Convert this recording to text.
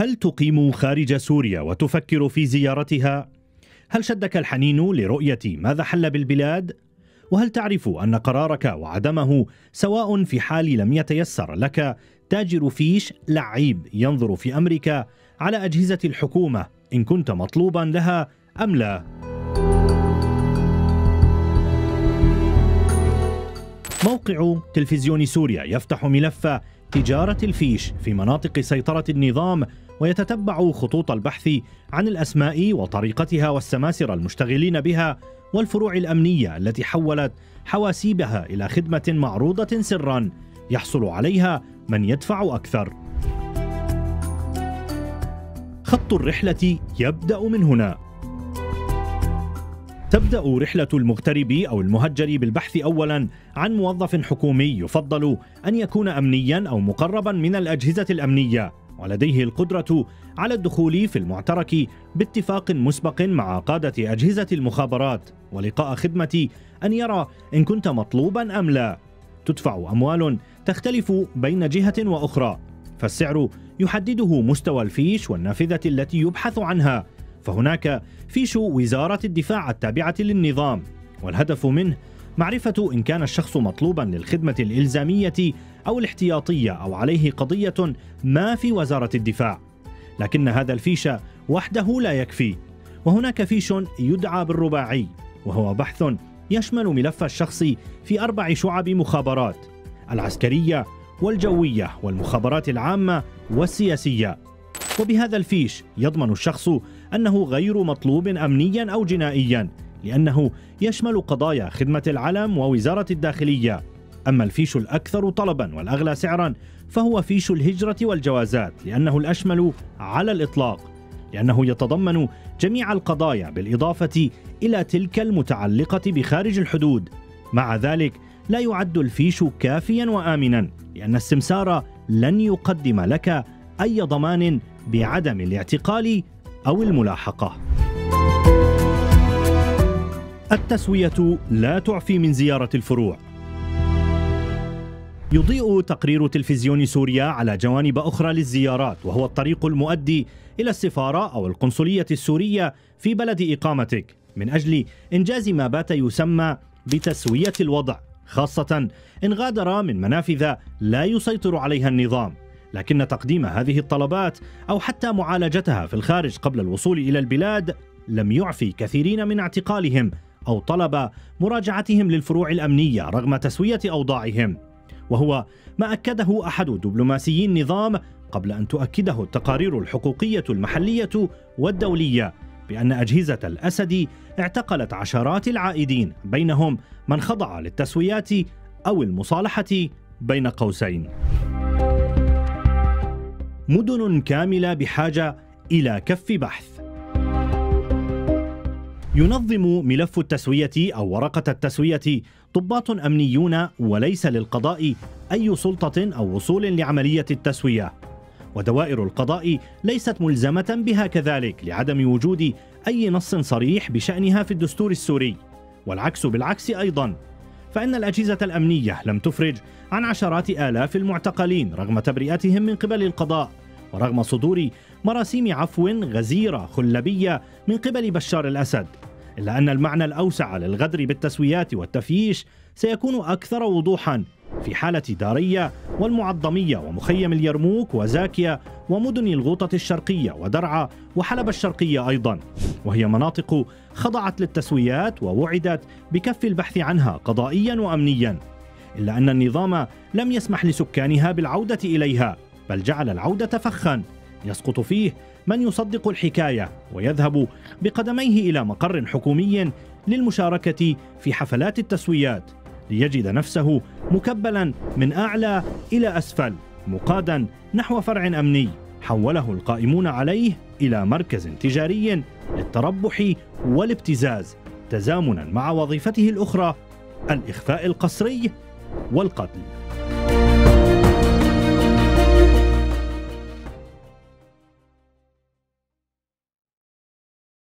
هل تقيم خارج سوريا وتفكر في زيارتها؟ هل شدك الحنين لرؤية ماذا حل بالبلاد؟ وهل تعرف أن قرارك وعدمه سواء في حال لم يتيسر لك تاجر فيش لعيب ينظر في أمريكا على أجهزة الحكومة إن كنت مطلوبا لها أم لا؟ موقع تلفزيون سوريا يفتح ملف تجارة الفيش في مناطق سيطرة النظام ويتتبع خطوط البحث عن الأسماء وطريقتها والسماسرة المشتغلين بها والفروع الأمنية التي حولت حواسيبها إلى خدمة معروضة سرا يحصل عليها من يدفع أكثر. خط الرحلة يبدأ من هنا. تبدأ رحلة المغترب أو المهجر بالبحث أولا عن موظف حكومي يفضل أن يكون أمنيا أو مقربا من الأجهزة الأمنية ولديه القدرة على الدخول في المعترك باتفاق مسبق مع قادة أجهزة المخابرات ولقاء خدمة أن يرى إن كنت مطلوبا أم لا. تدفع أموال تختلف بين جهة وأخرى فالسعر يحدده مستوى الفيش والنافذة التي يبحث عنها. فهناك فيش وزارة الدفاع التابعة للنظام والهدف منه معرفة إن كان الشخص مطلوبا للخدمة الإلزامية أو الاحتياطية أو عليه قضية ما في وزارة الدفاع. لكن هذا الفيش وحده لا يكفي وهناك فيش يدعى بالرباعي وهو بحث يشمل ملف الشخص في أربع شعب مخابرات العسكرية والجوية والمخابرات العامة والسياسية. وبهذا الفيش يضمن الشخص أنه غير مطلوب أمنيا أو جنائيا لأنه يشمل قضايا خدمة العلم ووزارة الداخلية. أما الفيش الأكثر طلبا والأغلى سعرا فهو فيش الهجرة والجوازات لأنه الأشمل على الإطلاق. لأنه يتضمن جميع القضايا بالإضافة إلى تلك المتعلقة بخارج الحدود. مع ذلك لا يعد الفيش كافيا وآمنا لأن السمسار لن يقدم لك أي ضمان بعدم الاعتقال أو الملاحقة. التسوية لا تعفي من زيارة الفروع. يضيء تقرير تلفزيون سوريا على جوانب أخرى للزيارات وهو الطريق المؤدي إلى السفارة أو القنصلية السورية في بلد إقامتك من أجل إنجاز ما بات يسمى بتسوية الوضع خاصة إن غادر من منافذ لا يسيطر عليها النظام. لكن تقديم هذه الطلبات أو حتى معالجتها في الخارج قبل الوصول إلى البلاد لم يعفي كثيرين من اعتقالهم أو طلب مراجعتهم للفروع الأمنية رغم تسوية أوضاعهم وهو ما أكده أحد دبلوماسيي النظام قبل أن تؤكده التقارير الحقوقية المحلية والدولية بأن أجهزة الأسد اعتقلت عشرات العائدين بينهم من خضع للتسويات أو المصالحة بين قوسين. مدن كاملة بحاجة إلى كف بحث. ينظم ملف التسوية أو ورقة التسوية ضباط أمنيون وليس للقضاء أي سلطة أو وصول لعملية التسوية. ودوائر القضاء ليست ملزمة بها كذلك لعدم وجود أي نص صريح بشأنها في الدستور السوري. والعكس بالعكس أيضا. فإن الأجهزة الأمنية لم تفرج عن عشرات آلاف المعتقلين رغم تبرئتهم من قبل القضاء. ورغم صدور مراسيم عفو غزيرة خلبية من قبل بشار الأسد إلا أن المعنى الأوسع للغدر بالتسويات والتفييش سيكون أكثر وضوحا في حالة دارية والمعظمية ومخيم اليرموك وزاكيا ومدن الغوطة الشرقية ودرعا وحلب الشرقية أيضا وهي مناطق خضعت للتسويات ووعدت بكف البحث عنها قضائيا وأمنيا إلا أن النظام لم يسمح لسكانها بالعودة إليها. بل جعل العودة فخا. يسقط فيه من يصدق الحكاية ويذهب بقدميه إلى مقر حكومي للمشاركة في حفلات التسويات ليجد نفسه مكبلا من أعلى إلى أسفل مقادا نحو فرع أمني. حوله القائمون عليه إلى مركز تجاري للتربح والابتزاز تزامنا مع وظيفته الأخرى الإخفاء القسري والقتل.